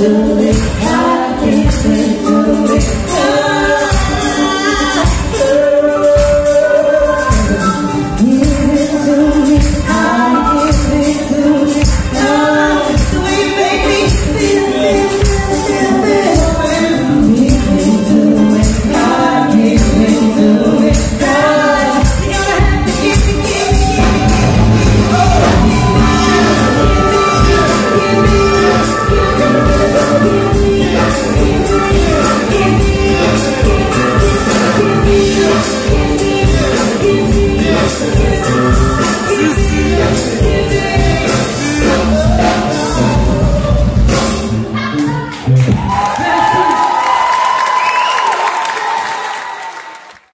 easily Christ.